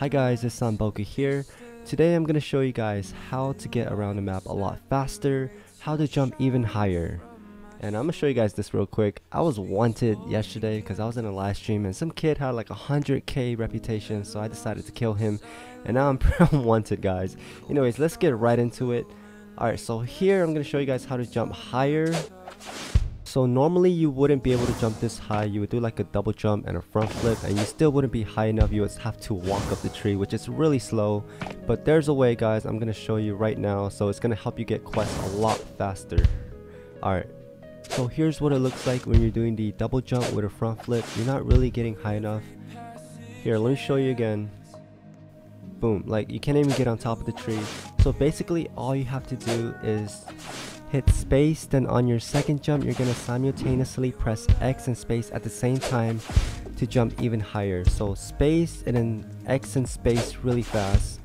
Hi guys, it's Sunboku here. Today I'm going to show you guys how to get around the map a lot faster, how to jump even higher. And I'm going to show you guys this real quick. I was wanted yesterday because I was in a live stream and some kid had like a 100k reputation so I decided to kill him. And now I'm wanted guys. Anyways, let's get right into it. Alright, so here I'm going to show you guys how to jump higher so normally you wouldn't be able to jump this high, you would do like a double jump and a front flip and you still wouldn't be high enough, you would have to walk up the tree which is really slow. But there's a way guys, I'm going to show you right now so it's going to help you get quests a lot faster. Alright, so here's what it looks like when you're doing the double jump with a front flip, you're not really getting high enough. Here, let me show you again. Boom, like you can't even get on top of the tree. So basically all you have to do is hit space then on your second jump you're gonna simultaneously press X and space at the same time to jump even higher. So space and then X and space really fast.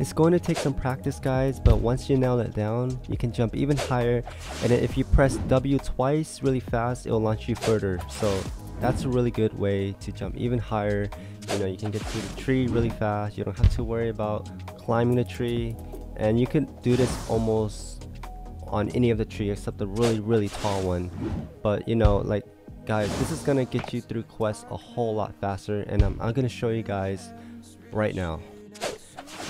It's going to take some practice guys but once you nail it down you can jump even higher. And if you press W twice really fast it'll launch you further. So that's a really good way to jump even higher. You know you can get to the tree really fast. You don't have to worry about climbing the tree. And you can do this almost on any of the tree except the really really tall one but you know like guys this is gonna get you through quests a whole lot faster and I'm, I'm gonna show you guys right now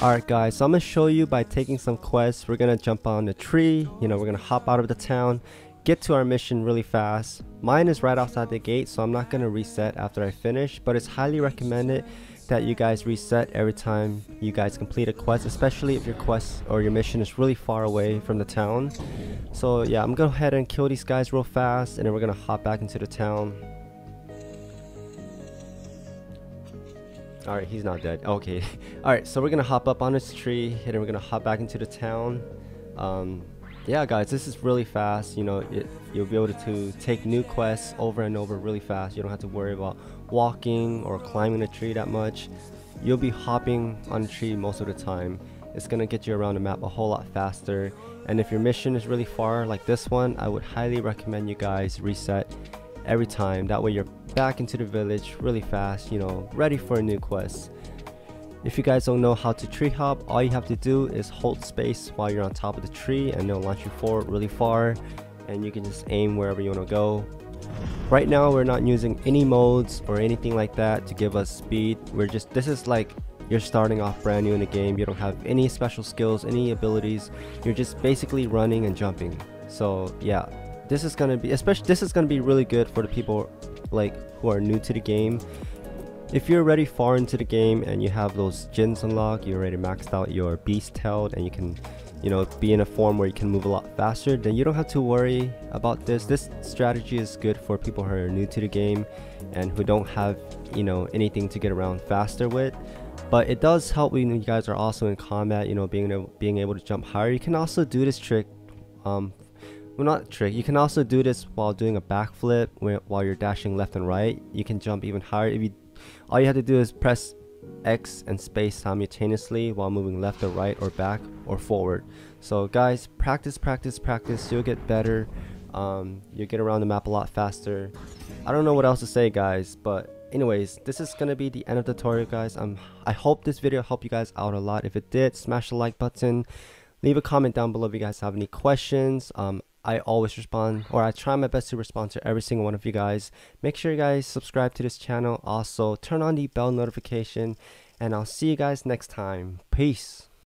Alright guys, so I'm to show you by taking some quests. We're to jump on the tree, you know, we're to hop out of the town, get to our mission really fast. Mine is right outside the gate, so I'm not to reset after I finish, but it's highly recommended that you guys reset every time you guys complete a quest, especially if your quest or your mission is really far away from the town. So yeah, I'm gonna go ahead and kill these guys real fast and then we're gonna hop back into the town. Alright, he's not dead. Okay. Alright, so we're gonna hop up on this tree and then we're gonna hop back into the town. Um, yeah guys this is really fast. You know it, you'll be able to take new quests over and over really fast. You don't have to worry about walking or climbing a tree that much. You'll be hopping on a tree most of the time. It's gonna get you around the map a whole lot faster. And if your mission is really far like this one I would highly recommend you guys reset every time. That way you're back into the village really fast you know ready for a new quest if you guys don't know how to tree hop, all you have to do is hold space while you're on top of the tree and it'll launch you forward really far and you can just aim wherever you want to go. Right now we're not using any modes or anything like that to give us speed. We're just, this is like you're starting off brand new in the game. You don't have any special skills, any abilities. You're just basically running and jumping. So yeah, this is gonna be, especially this is gonna be really good for the people like who are new to the game if you're already far into the game and you have those jins unlocked, you already maxed out your beast tailed and you can you know be in a form where you can move a lot faster then you don't have to worry about this. This strategy is good for people who are new to the game and who don't have you know anything to get around faster with. But it does help when you guys are also in combat you know being able, being able to jump higher. You can also do this trick um well not trick. You can also do this while doing a backflip while you're dashing left and right. You can jump even higher. If you all you have to do is press X and space simultaneously while moving left or right or back or forward. So guys, practice, practice, practice. You'll get better. Um, you'll get around the map a lot faster. I don't know what else to say guys, but anyways, this is gonna be the end of the tutorial guys. Um, I hope this video helped you guys out a lot. If it did, smash the like button. Leave a comment down below if you guys have any questions. Um, I always respond or I try my best to respond to every single one of you guys. Make sure you guys subscribe to this channel. Also, turn on the bell notification and I'll see you guys next time. Peace.